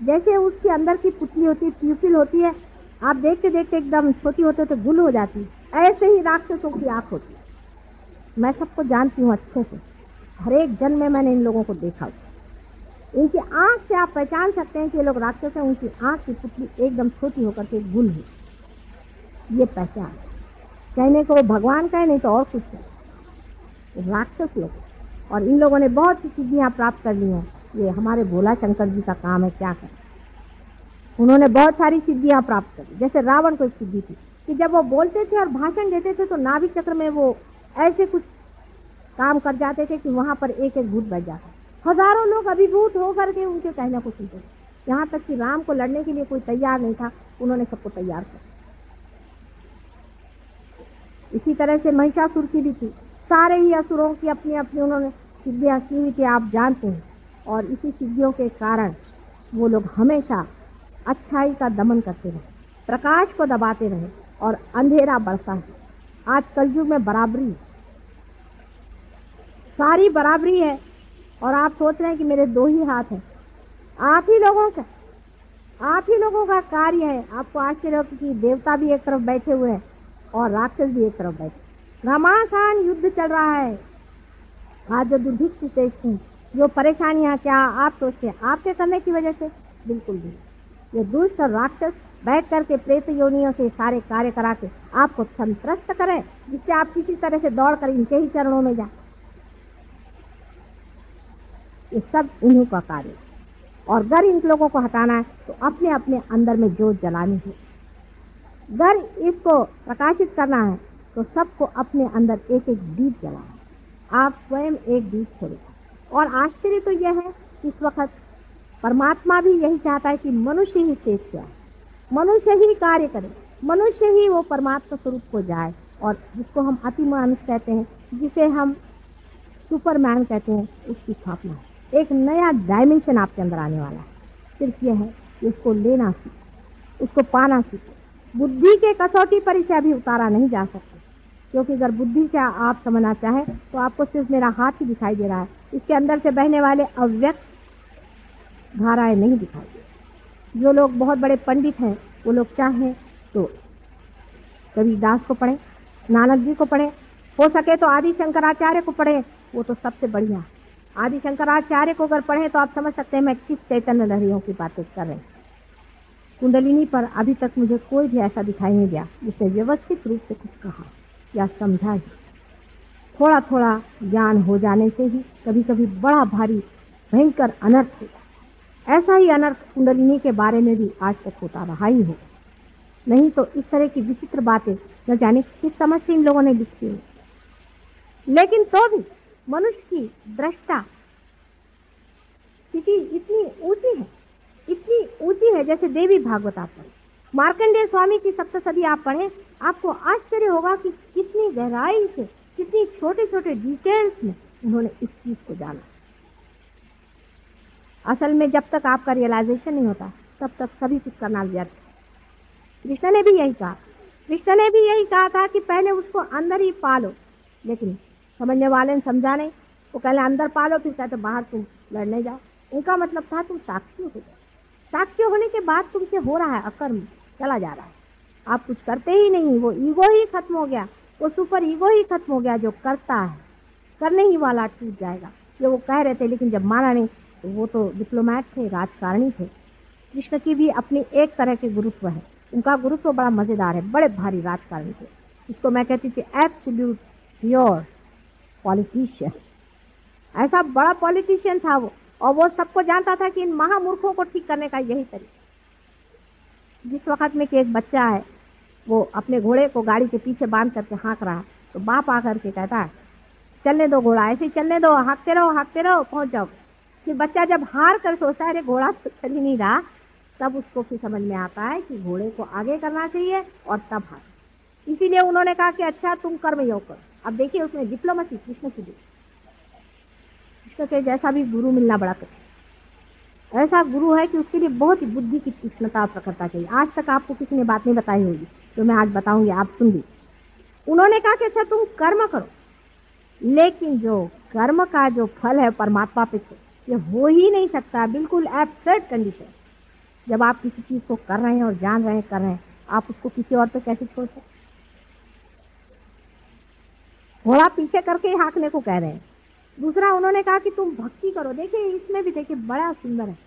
जैसे उसके अंदर की पुतली होती है प्यूपिल होती है, आप देखते देखते एकदम छोटी होते तो गुल हो जाती। ऐसे ही राक्षसों की आँख होती मैं सबको जानती हूँ अच्छे से। हर एक जन्म में मैंने इन लोगों को देखा इनकी आँख से आप पहचान सकते हैं कि ये लोग राक्षस हैं, उनकी आँख की पुतली एकदम छोटी होकर के गुल है। ये पहचान। कहने को भगवान कहे, नहीं तो और कुछ है राक्षस लोग। और इन लोगों ने बहुत सी सिद्धियाँ प्राप्त कर ली हैं। ये हमारे भोला शंकर जी का काम है, क्या करें? उन्होंने बहुत सारी सिद्धियाँ प्राप्त करी। जैसे रावण को एक सिद्धि थी कि जब वो बोलते थे और भाषण देते थे तो नाभिक चक्र में वो ऐसे कुछ काम कर जाते थे कि वहाँ पर एक एक भूत बैठ जाता। हज़ारों लोग अभिभूत होकर के उनके कहने को सुनते थे। यहाँ तक कि राम को लड़ने के लिए कोई तैयार नहीं था, उन्होंने सबको तैयार कर इसी तरह से महिषासुर की भी थी। सारे ही असुरों की अपनी अपनी उन्होंने सिद्धियाँ की हुई थी आप जानते हैं। और इसी सिद्धियों के कारण वो लोग हमेशा अच्छाई का दमन करते रहे, प्रकाश को दबाते रहे और अंधेरा बढ़ता है। आज कलयुग में बराबरी, सारी बराबरी है और आप सोच रहे हैं कि मेरे दो ही हाथ हैं। आप ही लोगों का, आप ही लोगों का कार्य है। आपको आश्चर्य कि देवता भी एक तरफ़ बैठे हुए हैं और राक्षस भी एक तरफ़ बैठे घमासान युद्ध चल रहा है। आज जो दुर्भिक्ष देश जो परेशानियाँ क्या आप सोचते हैं आपके करने की वजह से? बिल्कुल भी। ये दुष्ट और राक्षस बैठ करके प्रेत योनियों से सारे कार्य करा के आपको संतुष्ट करें, जिससे आप किसी तरह से दौड़ कर इनके ही चरणों में जाए। ये सब इन्हीं का कार्य और अगर इन लोगों को हटाना है तो अपने अपने अंदर में जोत जलानी है। अगर इसको प्रकाशित करना है तो सबको अपने अंदर एक एक दीप जलाना आप स्वयं एक दीप छोड़े और आश्चर्य तो यह है इस वक्त परमात्मा भी यही चाहता है कि मनुष्य ही शेष है मनुष्य ही कार्य करे। मनुष्य ही वो परमात्मा स्वरूप को जाए और जिसको हम अति मानुष कहते हैं, जिसे हम सुपरमैन कहते हैं, उसकी स्थापना है। एक नया डायमेंशन आपके अंदर आने वाला है। सिर्फ़ यह है कि उसको लेना सीखे, उसको पाना सीखे। बुद्धि के कसौटी पर इसे अभी उतारा नहीं जा सकता। क्योंकि अगर बुद्धि से आप समझना चाहें तो आपको सिर्फ़ मेरा हाथ ही दिखाई दे रहा है। इसके अंदर से बहने वाले अव्यक्त धाराएँ नहीं दिखाई दे जो लोग बहुत बड़े पंडित हैं, वो लोग चाहें तो कबीरदास को पढ़ें, नानक जी को पढ़ें, हो सके तो आदि शंकराचार्य को पढ़ें, वो तो सबसे बढ़िया आदि शंकराचार्य को अगर पढ़ें तो आप समझ सकते हैं मैं किस चैतन्य लहरियों की बातें कर रहे हैं। कुंडलिनी पर अभी तक मुझे कोई भी ऐसा दिखाई नहीं दिया जिसने व्यवस्थित रूप से कुछ कहा। या समझा ही थोड़ा थोड़ा ज्ञान हो जाने से ही कभी कभी बड़ा भारी, भयंकर अनर्थ होता ऐसा ही अनर्थ कुंडलिनी के बारे में भी आज तक होता रहा ही होगा। नहीं तो इस तरह की विचित्र बातें न जाने किस समझ से इन लोगों ने लिखी है। लेकिन तो भी मनुष्य की दृष्टा स्थिति इतनी ऊँची है, इतनी ऊँची है जैसे देवी भागवत आप मार्कंडेय स्वामी की सप्तसदी आप पढ़े, आपको आश्चर्य होगा कि कितनी गहराई से, कितनी छोटे छोटे डिटेल्स में उन्होंने इस चीज़ को जाना। असल में जब तक आपका रियलाइजेशन नहीं होता, तब तक सभी कुछ करना व्यर्थ। कृष्ण ने भी यही कहा। कृष्ण ने भी यही कहा था कि पहले उसको अंदर ही पालो, लेकिन समझने वाले ने समझा नहीं। वो पहले अंदर पालो, फिर कहते, बाहर तुम लड़ने जाओ। उनका मतलब था तुम साक्षी हो जाओ। साक्षी होने के बाद तुमसे हो रहा है अकर्म। चला जा रहा है। आप कुछ करते ही नहीं, वो ईगो ही खत्म हो गया। वो सुपर ईगो ही खत्म हो गया जो करता है। करने ही वाला टूट जाएगा। ये वो कह रहे थे, लेकिन जब माना नहीं तो वो तो डिप्लोमैट थे, राजकारणी थे। कृष्ण की भी अपनी एक तरह के गुरुत्व है। उनका गुरुत्व बड़ा मज़ेदार है, बड़े भारी राजकारणी थे। इसको मैं कहती थी एब्सोल्यूट प्योर पॉलिटिशियन ऐसा बड़ा पॉलिटिशियन था वो। और वो सबको जानता था कि इन महामूर्खों को ठीक करने का यही तरीका जिस वक्त में कि एक बच्चा है, वो अपने घोड़े को गाड़ी के पीछे बाँध करके हाँक रहा है तो बाप आकर के कहता है, चलने दो घोड़ा, ऐसे चलने दो, हाँकते रहो हाँकते रहो, पहुँच जाओ। फिर बच्चा जब हार कर सोचता है, अरे, घोड़ा तो चल ही नहीं रहा, तब उसको फिर समझ में आता है कि घोड़े को आगे करना चाहिए और तब हार। इसीलिए उन्होंने कहा कि अच्छा तुम कर्म योग करो। अब देखिए उसमें डिप्लोमेसी कृष्ण की कृष्ण के जैसा भी गुरु मिलना बड़ा कठिन ऐसा गुरु है कि उसके लिए बहुत ही बुद्धि की तीक्ष्णता प्रखरता चाहिए। आज तक आपको किसी ने बात नहीं बताई होगी, जो मैं आज बताऊँगी, आप सुन ली उन्होंने कहा कि अच्छा तुम कर्म करो। लेकिन जो कर्म का जो फल है, परमात्मा पे ये हो ही नहीं सकता, बिल्कुल एब्सर्ड कंडीशन जब आप किसी चीज़ को कर रहे हैं और जान रहे हैं, कर रहे हैं, आप उसको किसी और पे कैसे छोड़ सकते घोड़ा पीछे करके ही हाँकने को कह रहे हैं। दूसरा उन्होंने कहा कि तुम भक्ति करो। देखिए, इसमें भी देखिए, बड़ा सुंदर है।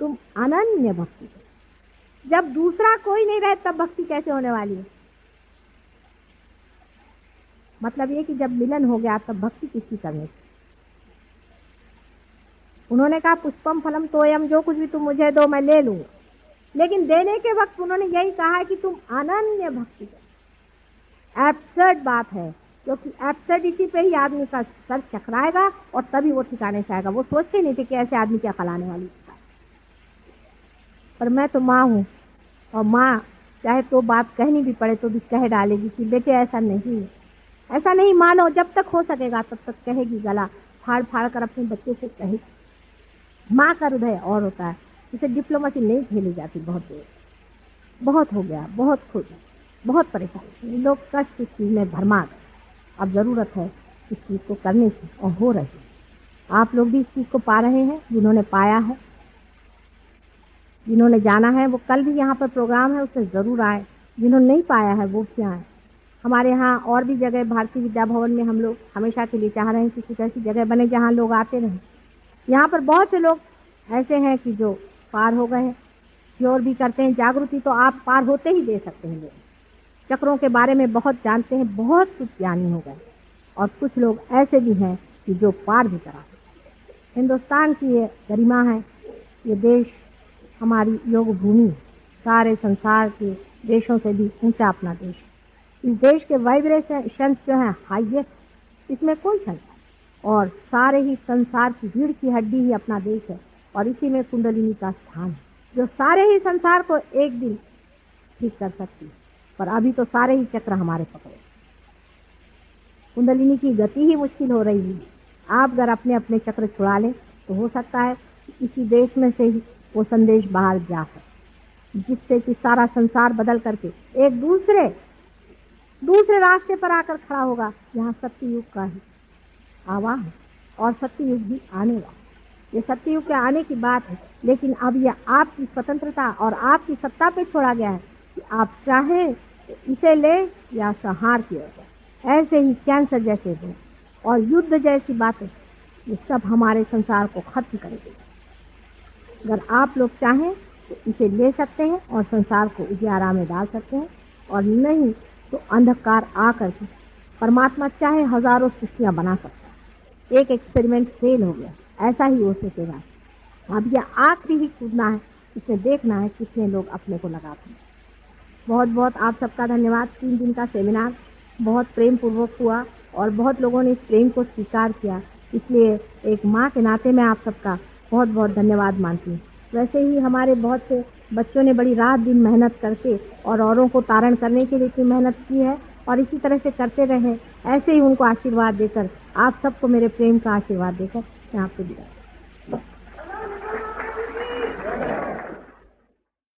तुम अनन्य भक्ति करो। जब दूसरा कोई नहीं रहे, तब भक्ति कैसे होने वाली है? मतलब ये कि जब मिलन हो गया, तब भक्ति किसकी करनी उन्होंने कहा, पुष्पम फलम तोयम, जो कुछ भी तुम मुझे दो, मैं ले लूँगा। लेकिन देने के वक्त उन्होंने यही कहा कि तुम अनन्य भक्ति करो। एब्सर्ड बात है। क्योंकि एब्सर्डिटी पे ही आदमी का सर चकराएगा और तभी वो ठिकाने से आएगा। वो सोचते नहीं थे कि ऐसे आदमी क्या खलाने वाली पर मैं तो माँ हूँ और माँ, चाहे तो बात कहनी भी पड़े तो भी कह डालेगी कि बेटे ऐसा नहीं ऐसा नहीं मानो, जब तक हो सकेगा तब तक कहेगी गला, फाड़ फाड़ कर अपने बच्चे से कहेगी माँ का हृदय और होता है, इसे डिप्लोमेसी नहीं खेली जाती बहुत देर। बहुत हो गया, बहुत खुश, बहुत परेशान। लोग कष्ट में भरमा गए अब ज़रूरत है इस चीज़ को करने की और हो रही है। आप लोग भी इस चीज़ को पा रहे हैं, जिन्होंने पाया है, जिन्होंने जाना है, वो कल भी यहाँ पर प्रोग्राम है उससे ज़रूर आए। जिन्होंने नहीं पाया है, वो भी आए हमारे यहाँ और भी जगह भारतीय विद्या भवन में हम लोग हमेशा के लिए चाह रहे हैं कि कुछ ऐसी जगह बने जहाँ लोग आते रहें। यहाँ पर बहुत से लोग ऐसे हैं कि जो पार हो गए हैं श्योर भी करते हैं जागृति तो आप पार होते ही दे सकते हैं लोग। चक्रों के बारे में बहुत जानते हैं, बहुत कुछ ज्ञानी हो गए। और कुछ लोग ऐसे भी हैं कि जो पार भी करा हिंदुस्तान की ये गरिमा है, ये देश हमारी योग भूमि सारे संसार के देशों से भी ऊँचा अपना देश इस देश के वाइब्रेशन जो हैं, हाइएस्ट, इसमें कोई शंका और सारे ही संसार की भीड़ की हड्डी ही अपना देश है। और इसी में कुंडलिनी का स्थान है, जो सारे ही संसार को एक दिन ठीक कर सकती है। पर अभी तो सारे ही चक्र हमारे पकड़े कुंडलिनी की गति ही मुश्किल हो रही है। आप अगर अपने अपने चक्र छुड़ा लें तो हो सकता है इसी देश में से ही वो संदेश बाहर जा सके, जिससे कि सारा संसार बदल करके एक दूसरे दूसरे रास्ते पर आकर खड़ा होगा। यहाँ सत्य युग का ही आवाह है और सत्य युग भी आने वाला ये सत्य युग के आने की बात है, लेकिन अब यह आपकी स्वतंत्रता और आपकी सत्ता पे छोड़ा गया है। कि आप चाहें तो इसे ले या संहार किया जाए। ऐसे ही कैंसर जैसे हो और युद्ध जैसी बातें, ये सब हमारे संसार को खत्म कर करेगी। अगर आप लोग चाहें तो इसे ले सकते हैं और संसार को उजियारा में डाल सकते हैं। और नहीं तो अंधकार आकर के परमात्मा चाहे हज़ारों सृष्टियाँ बना सकता है। एक एक्सपेरिमेंट फेल हो गया। ऐसा ही हो सकेगा। अब यह आखिरी ही कूदना है। इसे देखना है कितने लोग अपने को लगाते हैं। बहुत बहुत आप सबका धन्यवाद। तीन दिन का सेमिनार बहुत प्रेम पूर्वक हुआ और बहुत लोगों ने इस प्रेम को स्वीकार किया। इसलिए एक माँ के नाते मैं आप सबका बहुत बहुत धन्यवाद मानती हूँ। वैसे ही हमारे बहुत से बच्चों ने बड़ी रात दिन मेहनत करके और औरों को तारण करने के लिए इतनी मेहनत की है और इसी तरह से करते रहे। ऐसे ही उनको आशीर्वाद देकर आप सबको मेरे प्रेम का आशीर्वाद देकर मैं आपको दिया